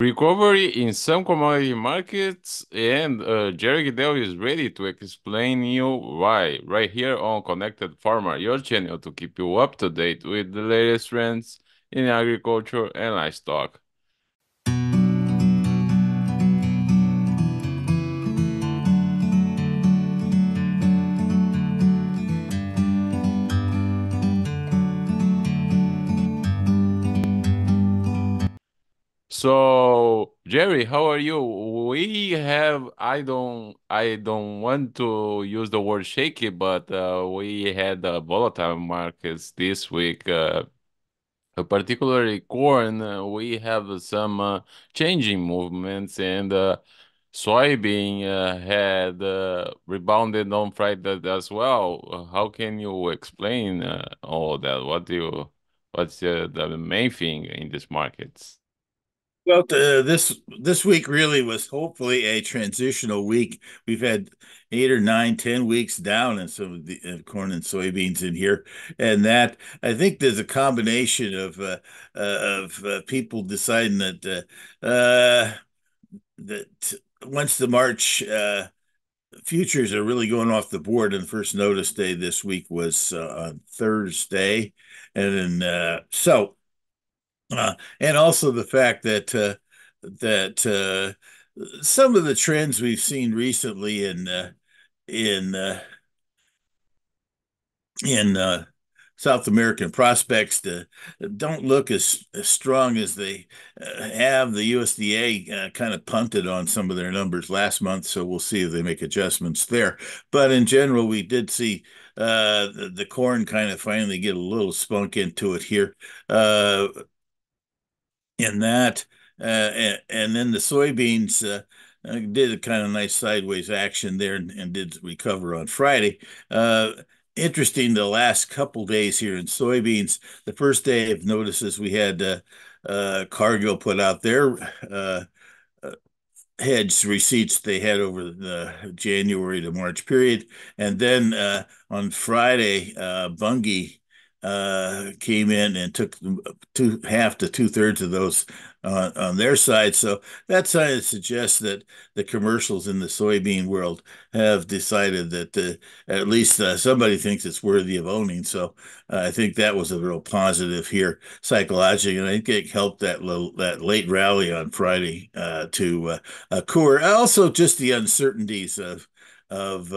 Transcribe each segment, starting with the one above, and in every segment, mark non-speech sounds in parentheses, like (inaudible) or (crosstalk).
Recovery in some commodity markets, and uh, Jerry Gidel is ready to explain you why right here on Connected Farmer, your channel to keep you up to date with the latest trends in agriculture and livestock. So, Jerry, how are you? We have I don't I don't want to use the word shaky, but uh, we had uh, volatile markets this week. Uh, particularly corn, uh, we have some uh, changing movements, and uh, soybean uh, had rebounded on Friday as well. How can you explain all that? What do you, what's the main thing in these markets? Well, uh, this this week really was hopefully a transitional week. We've had eight or nine, ten weeks down in some of the uh, corn and soybeans in here, and that I think there's a combination of uh, uh of uh, people deciding that uh, that once the March futures are really going off the board, and first notice day this week was on Thursday, and then so (laughs) and also the fact that uh, that uh, some of the trends we've seen recently in uh, in uh, in uh, South American prospects to, don't look as, as strong as they have. The USDA kind of punted on some of their numbers last month, so we'll see if they make adjustments there. But in general, we did see the, the, corn kind of finally get a little spunk into it here. Uh, in that. Uh, and, and, then the soybeans uh, uh, did a kind of nice sideways action there and, and did recover on Friday. Uh, interesting, the last couple days here in soybeans, the first day of notices we had uh, uh, Cargill put out their hedge receipts they had over the January to March period. And then on Friday, Bunge uh, came in and took two half to two thirds of those uh, on their side. So that side suggests that the commercials in the soybean world have decided that uh, at least uh, somebody thinks it's worthy of owning. So uh, I think that was a real positive here psychologically, and I think it helped that little that late rally on Friday uh, to occur. Also, just the uncertainties of of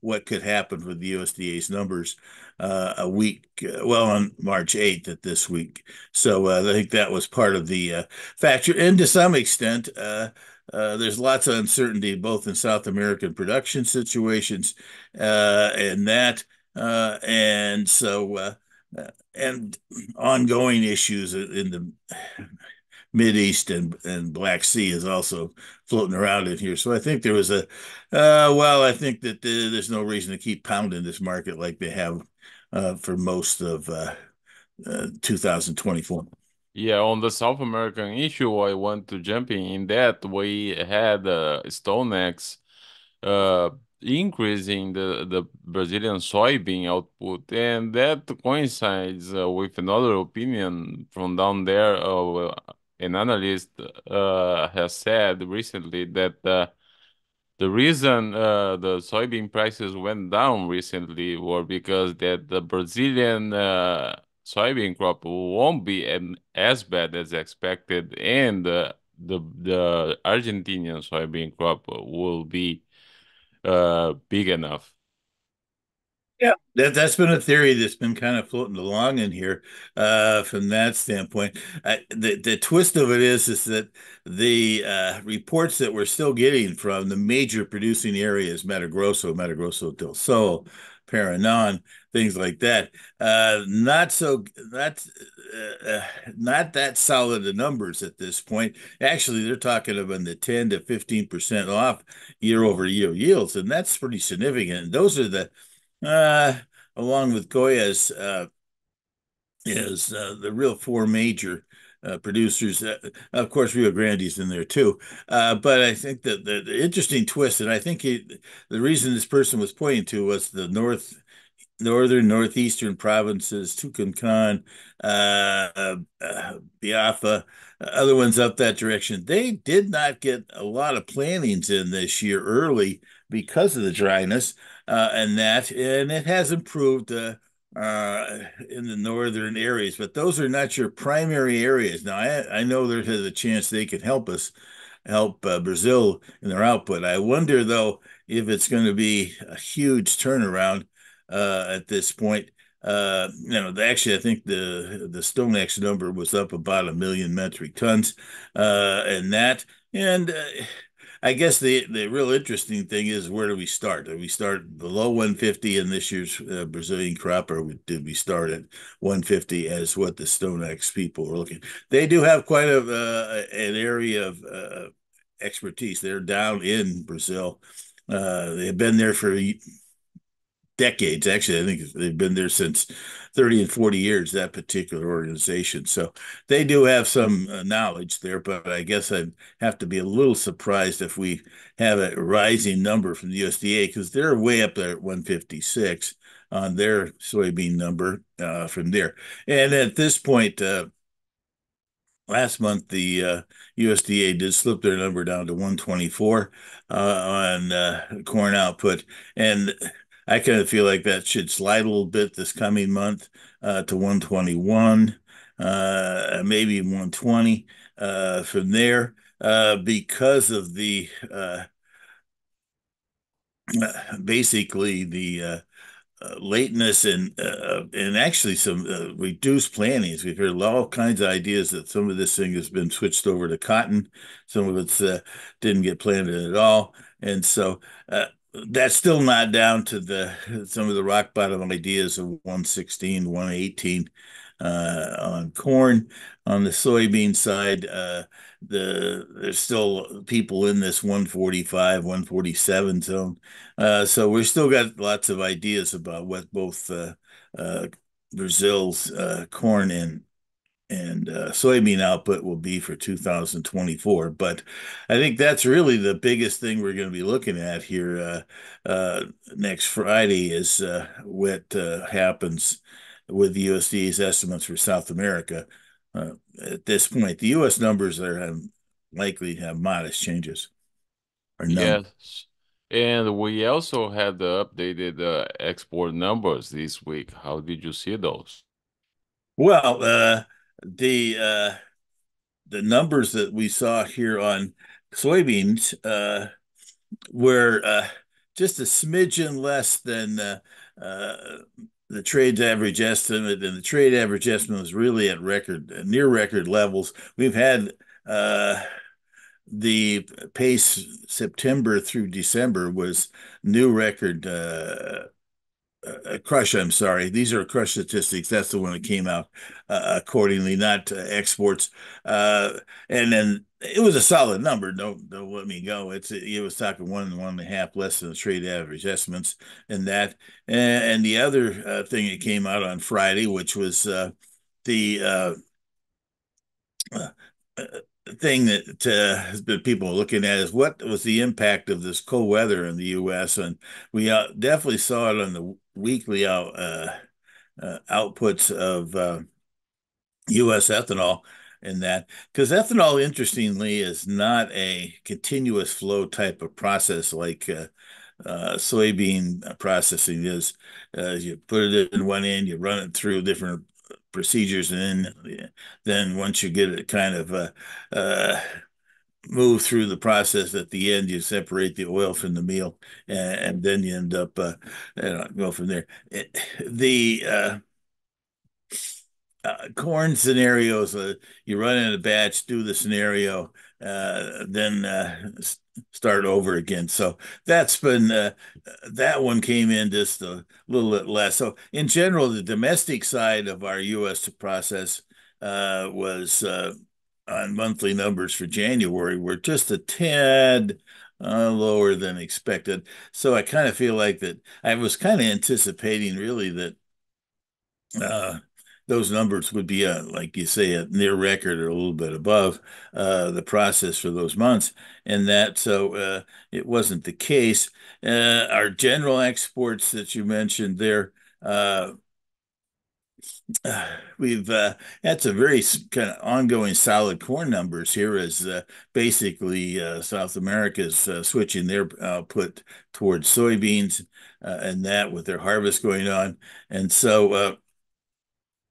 what could happen with the USDA's numbers uh, a week, uh, well, on March 8th at this week. So uh, I think that was part of the uh, factor. And to some extent, uh, uh, there's lots of uncertainty both in South American production situations and that. and so, and ongoing issues in the Mid East and, and Black Sea is also floating around in here. So I think there was a, uh, well, I think that there's no reason to keep pounding this market like they have uh, for most of uh, uh 2024. Yeah, on the South American issue, I want to jump in. In that, we had uh, StoneX uh, increasing the, the Brazilian soybean output, and that coincides uh, with another opinion from down there. Uh, an analyst has said recently that the reason uh, the soybean prices went down recently were because that the Brazilian uh, soybean crop won't be an, as bad as expected, and uh, the the Argentinian soybean crop will be uh, big enough. Yeah, that that's been a theory that's been kind of floating along in here uh, from that standpoint. I, the the twist of it is is that the uh, reports that we're still getting from the major producing areas, Mato Grosso, Mato Grosso do Sul, Paraná, things like that, uh, not so not uh, uh, not that solid the numbers at this point. Actually, they're talking about the ten to fifteen percent off year over year yields, and that's pretty significant. And those are the uh, along with Goiás, uh, is uh, the real four major uh, producers. Uh, of course, Rio Grande's in there too. Uh, but I think that the, the, interesting twist, and I think he, the reason this person was pointing to was the North northern northeastern provinces, Tocantins, uh, uh, Biafra, other ones up that direction. They did not get a lot of plantings in this year early because of the dryness uh, and that, and it has improved uh, uh, in the northern areas. But those are not your primary areas. Now, I, I know there's a chance they could help us help uh, Brazil in their output. I wonder though if it's going to be a huge turnaround uh, at this point. Uh, you know, actually, I think the the StoneX number was up about a million metric tons, uh, and that, and uh, I guess the the real interesting thing is where do we start? Do we start below 150 in this year's uh, Brazilian crop, or did we start at 150 as what the StoneX people were looking? They do have quite a uh, an area of uh, expertise. They're down in Brazil. They've been there for decades. Actually, I think they've been there since 30 and 40 years, that particular organization. So they do have some uh, knowledge there, but I guess I'd have to be a little surprised if we have a rising number from the USDA because they're way up there at 156 on their soybean number uh, from there. And at this point, uh, last month the uh, USDA did slip their number down to 124 uh, on uh, corn output, and I kind of feel like that should slide a little bit this coming month uh, to 121, uh, maybe 120 uh, from there. Uh, because of the uh, basically the uh, lateness and and actually some reduced plantings. We've heard all kinds of ideas that some of this thing has been switched over to cotton, some of it's didn't get planted at all, and so that's still not down to the some of the rock bottom ideas of 116 118 uh, on corn. On the soybean side uh, the there's still people in this 145 147 zone. Uh, so we've still got lots of ideas about what both uh, uh, brazil's uh, corn and and uh, soybean output will be for 2024. But I think that's really the biggest thing we're going to be looking at here uh, uh, next Friday is uh, what uh, happens with the USDA's estimates for South America. Uh, at this point, the U.S. numbers are um, likely to have modest changes or none. Yes. And we also had the updated export numbers this week. How did you see those? Well, the uh, the numbers that we saw here on soybeans uh, were uh, just a smidgen less than uh, uh, the trade's average estimate, and the trade average estimate was really at record near record levels. We've had uh, the pace September through December was new record uh, uh, crush. I'm sorry. These are crush statistics. That's the one that came out uh, accordingly, not uh, exports. Uh, and then it was a solid number. Don't don't let me go. It's it was talking one one and a half less than the trade average estimates, and that. And, and the other uh, thing that came out on Friday, which was uh, the thing that uh, has been people looking at is what was the impact of this cold weather in the U.S. and we uh, definitely saw it on the weekly out uh, uh outputs of U.S. Uh, ethanol in that because ethanol, interestingly, is not a continuous flow type of process like. Uh, soybean processing is you put it in one end, you run it through different procedures, and then then once you get it kind of uh, uh, move through the process at the end, you separate the oil from the meal, and, and then you end up uh, you know, go from there. It, the uh, uh, corn scenarios, uh, you run in a batch, do the scenario, uh, then uh, start over again. So that's been uh, that one came in just a little bit less. So in general, the domestic side of our U.S. process uh, was uh, on monthly numbers for January were just a tad uh, lower than expected. So I kind of feel like that I was kind of anticipating really that uh, those numbers would be, uh, like you say, a near record or a little bit above uh, the process for those months. And that, so uh, it wasn't the case. Uh, our general exports that you mentioned there, uh, we've uh, had some very kind of ongoing solid corn numbers here as uh, basically uh, South America is uh, switching their output towards soybeans uh, and that with their harvest going on. And so uh,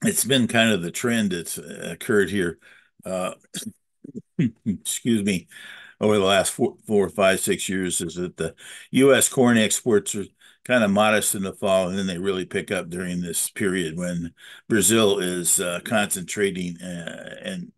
it's been kind of the trend that's occurred here. (clears throat) excuse me, over the last four, four, five, six years is that the U.S. corn exports are kind of modest in the fall, and then they really pick up during this period when Brazil is uh, concentrating uh, and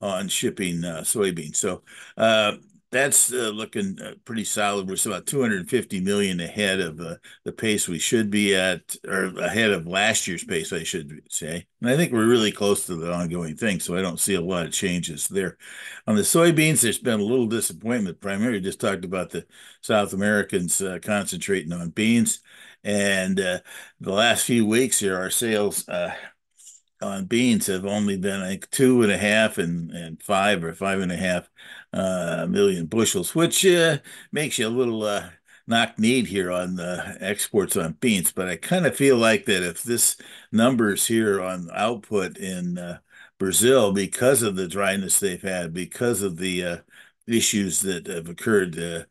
on shipping uh, soybeans. So uh, that's uh, looking uh, pretty solid. We're about 250 million ahead of uh, the pace we should be at, or ahead of last year's pace, I should say. And I think we're really close to the ongoing thing, so I don't see a lot of changes there. On the soybeans, there's been a little disappointment. Primarily, just talked about the South Americans uh, concentrating on beans, and uh, the last few weeks here, our sales uh, on beans have only been like two and a half and, and five or five and a half million bushels, which uh, makes you a little uh, knock need here on the exports on beans. But I kind of feel like that if this numbers here on output in uh, Brazil, because of the dryness they've had, because of the uh, issues that have occurred uh,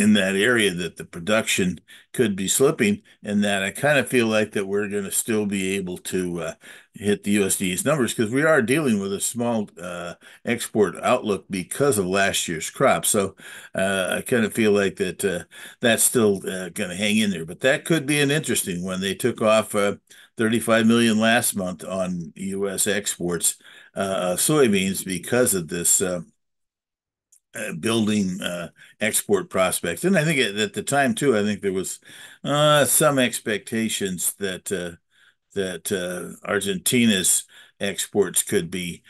in that area that the production could be slipping and that I kind of feel like that we're going to still be able to uh, hit the USDA's numbers because we are dealing with a small uh, export outlook because of last year's crop. So uh, I kind of feel like that uh, that's still uh, going to hang in there. But that could be an interesting one. They took off uh, 35 million last month on U.S. exports soybeans because of this uh, building uh, export prospects. And I think at, the time too, I think there was uh, some expectations that uh, that uh, Argentina's exports could be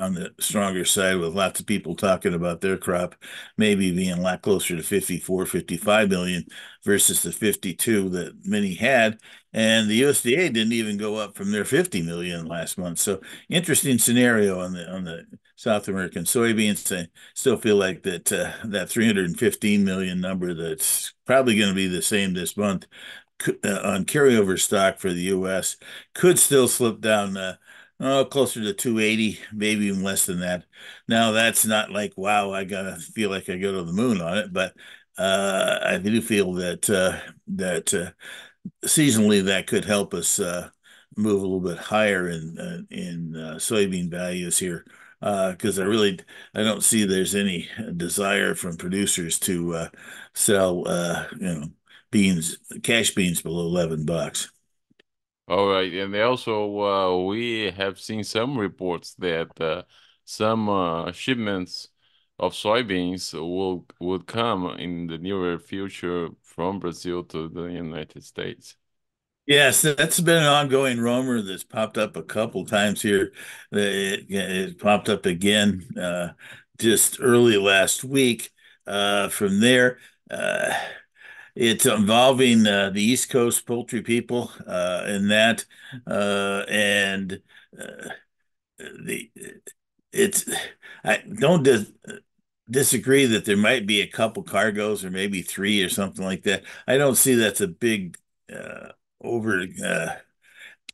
on the stronger side with lots of people talking about their crop maybe being a lot closer to 54 55 million versus the 52 that many had and the USDA didn't even go up from their 50 million last month so interesting scenario on the on the South American soybeans I still feel like that uh, that 315 million number that's probably going to be the same this month uh, on carryover stock for the U.S. could still slip down uh, oh, closer to 280, maybe even less than that. Now that's not like wow, I gotta feel like I go to the moon on it, but uh, I do feel that uh, that uh, seasonally that could help us uh, move a little bit higher in uh, in uh, soybean values here because I really I don't see there's any desire from producers to uh, sell uh, you know beans, cash beans below 11 bucks. All right. And they also, uh, we have seen some reports that uh, some uh, shipments of soybeans will would come in the near future from Brazil to the United States. Yes, that's been an ongoing rumor that's popped up a couple times here. It, it popped up again uh, just early last week. Uh, from there, uh, it's involving uh, the East Coast poultry people uh, in that, uh, and the it's I don't dis- disagree that there might be a couple cargoes or maybe three or something like that. I don't see that's a big uh, over uh,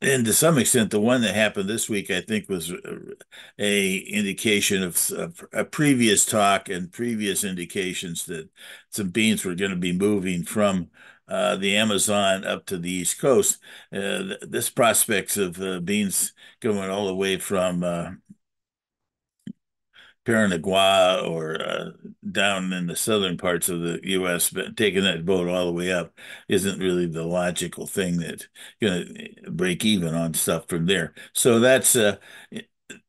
and to some extent, the one that happened this week, I think, was a indication of, of a previous talk and previous indications that some beans were going to be moving from uh, the Amazon up to the East Coast. Uh, this prospects of uh, beans going all the way from uh, Paranaguá or uh, down in the southern parts of the U.S., but taking that boat all the way up isn't really the logical thing that's going to break even on stuff from there. So that's uh,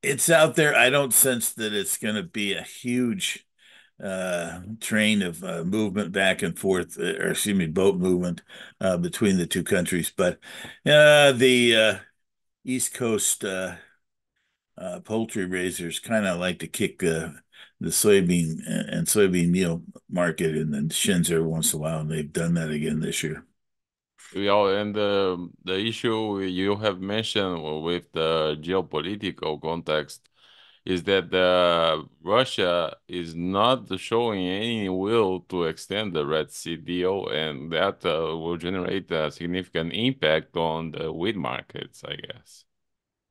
it's out there. I don't sense that it's going to be a huge uh, train of uh, movement back and forth, uh, or excuse me, boat movement uh, between the two countries. But uh, the uh, East Coast uh, poultry raisers kind of like to kick the the soybean and soybean meal market and then shins every once in a while, and they've done that again this year. Yeah, and the the issue you have mentioned with the geopolitical context is that uh, Russia is not showing any will to extend the Red Sea deal, and that uh, will generate a significant impact on the wheat markets, I guess.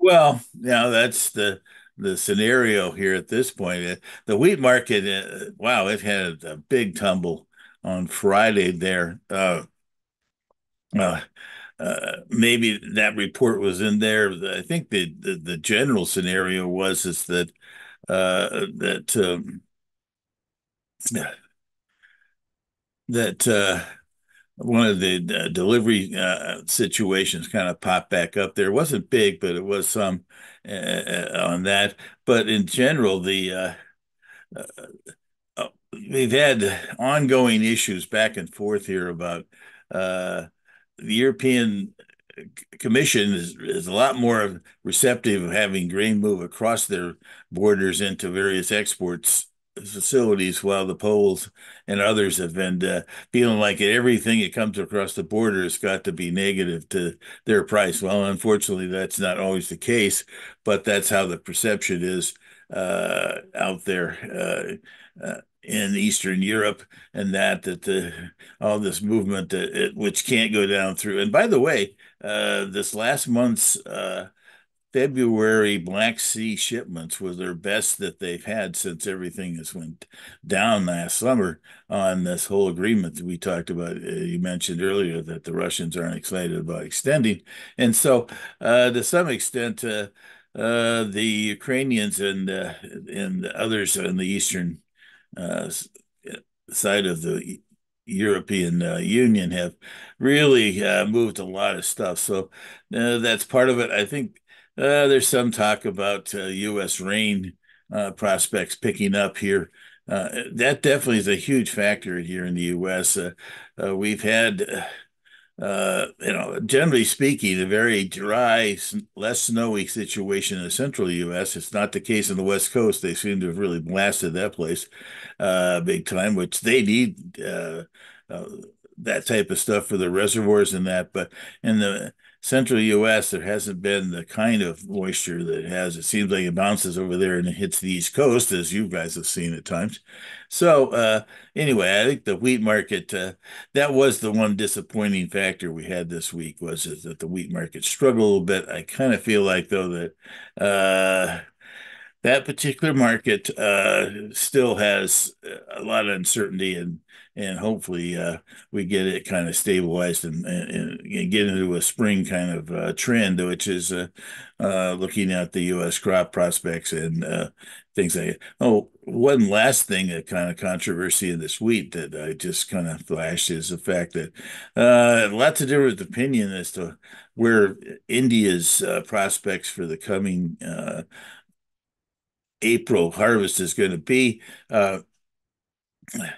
Well, now that's the the scenario here at this point. The wheat market, uh, wow, it had a big tumble on Friday there. Uh, uh, uh, maybe that report was in there. I think the the, the general scenario was is that uh, that um, (sighs) that uh, one of the uh, delivery uh, situations kind of popped back up there. It wasn't big, but it was some on that. But in general, the we've had ongoing issues back and forth here about uh, the European Commission is, is a lot more receptive of having grain move across their borders into various exports facilities, while the Poles and others have been uh, feeling like everything that comes across the border has got to be negative to their price. Well, unfortunately, that's not always the case, but that's how the perception is uh, out there. Uh, uh in Eastern Europe, and that that the all this movement that it, which can't go down through. And by the way, uh, this last month's uh, February Black Sea shipments was their best that they've had since everything has went down last summer on this whole agreement that we talked about. Uh, you mentioned earlier that the Russians aren't excited about extending, and so uh, to some extent. Uh, uh, the Ukrainians and uh, and others in the eastern uh, side of the European uh, Union have really uh, moved a lot of stuff. So uh, that's part of it. I think uh, there's some talk about U.S. Uh, rain uh, prospects picking up here. that definitely is a huge factor here in the U.S. we've had uh, you know, generally speaking, a very dry, less snowy situation in the central U.S. It's not the case in the West Coast. They seem to have really blasted that place uh, big time, which they need uh, uh, that type of stuff for the reservoirs and that. But in the central U.S., there hasn't been the kind of moisture that it has. It seems like it bounces over there and it hits the East Coast, as you guys have seen at times. So uh, anyway, I think the wheat market uh, that was the one disappointing factor we had this week was that the wheat market struggled a little bit. I kind of feel like though that uh, that particular market uh, still has a lot of uncertainty and and hopefully uh, we get it kind of stabilized and, and, and, get into a spring kind of uh, trend, which is uh, uh looking at the U.S. crop prospects and uh, things like. that. Oh, one last thing, a kind of controversy in this wheat that I just kind of flashed is the fact that uh, lots of different opinion as to where India's prospects for the coming April harvest is going to be.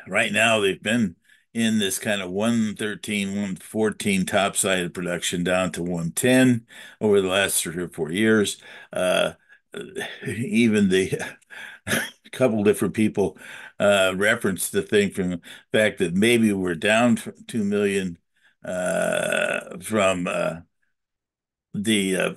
Right now, they've been in this kind of 113, 114 topside production down to 110 over the last three or four years. Uh, even the (laughs) couple different people uh, referenced the thing from the fact that maybe we're down 2 million uh, from uh, the uh,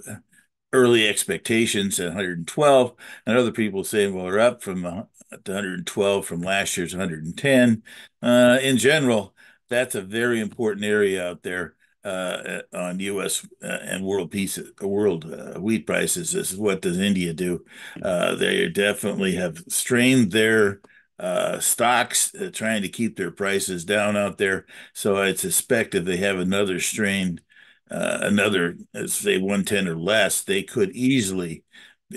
early expectations at 112, and other people saying, well, we're up from uh, 112 from last year's 110. Uh, in general, that's a very important area out there uh, on U.S. Uh, and world pieces, world uh, wheat prices. This is what does India do? Uh, they definitely have strained their stocks, trying to keep their prices down out there. So I suspect if they have another strain uh, another, say, 110 or less, they could easily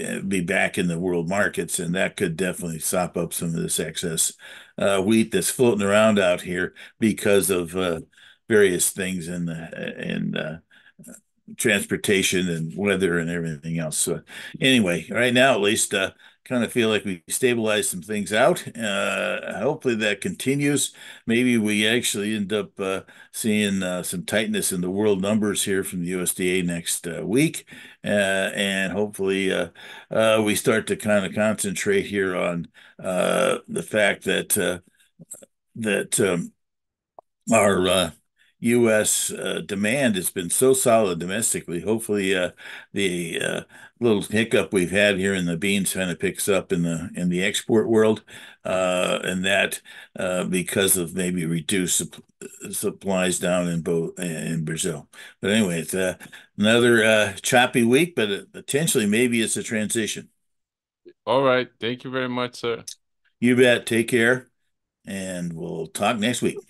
uh, be back in the world markets, and that could definitely sop up some of this excess uh, wheat that's floating around out here because of uh, various things in the in uh, transportation and weather and everything else. So anyway, right now at least uh, kind of feel like we stabilized some things out. Uh, hopefully that continues. Maybe we actually end up uh, seeing uh, some tightness in the world numbers here from the USDA next uh, week. Uh, and hopefully uh, we start to kind of concentrate here on the fact that that um, our U.S. Uh, demand has been so solid domestically. Hopefully, uh, the uh, little hiccup we've had here in the beans kind of picks up in the in the export world, uh, and that uh, because of maybe reduced sup supplies down in both in Brazil. But anyway, it's uh, another choppy week, but potentially maybe it's a transition. All right. Thank you very much, sir. You bet. Take care, and we'll talk next week.